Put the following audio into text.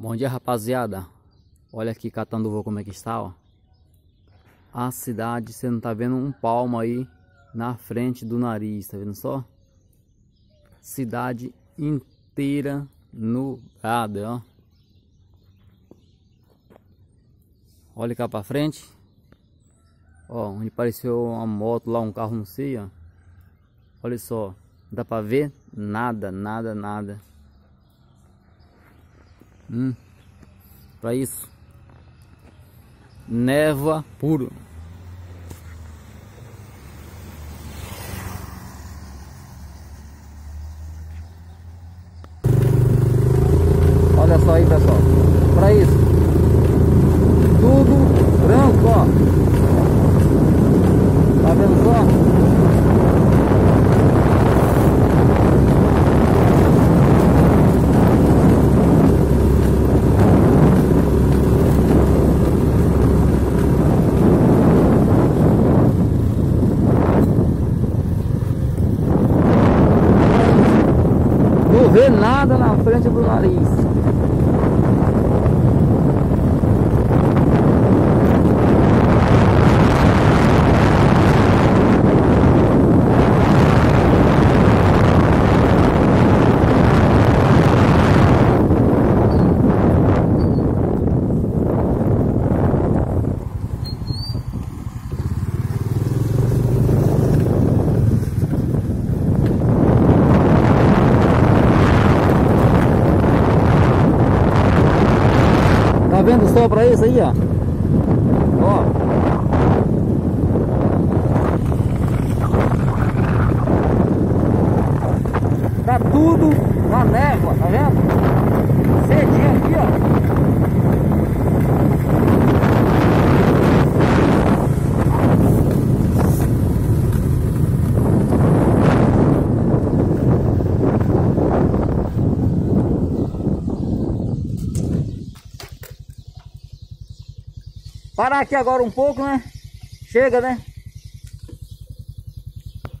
Bom dia rapaziada. Olha aqui Catanduva como é que está ó. A cidade, você não tá vendo um palmo aí Na frente do nariz, tá vendo só? Cidade inteira nublada ó. Olha cá pra frente. Ó, onde apareceu uma moto lá, um carro não sei ó. Olha só, dá pra ver? Nada, nada, nada Hum, para isso. Névoa puro. Olha só aí, pessoal. Para isso. Tudo branco, ó. Tá vendo só? Não vê nada na frente do nariz. Vendo só pra isso aí, ó? Ó. Tá tudo na névoa, tá vendo? Cedinho aqui, ó. Parar aqui agora um pouco, né? Chega, né?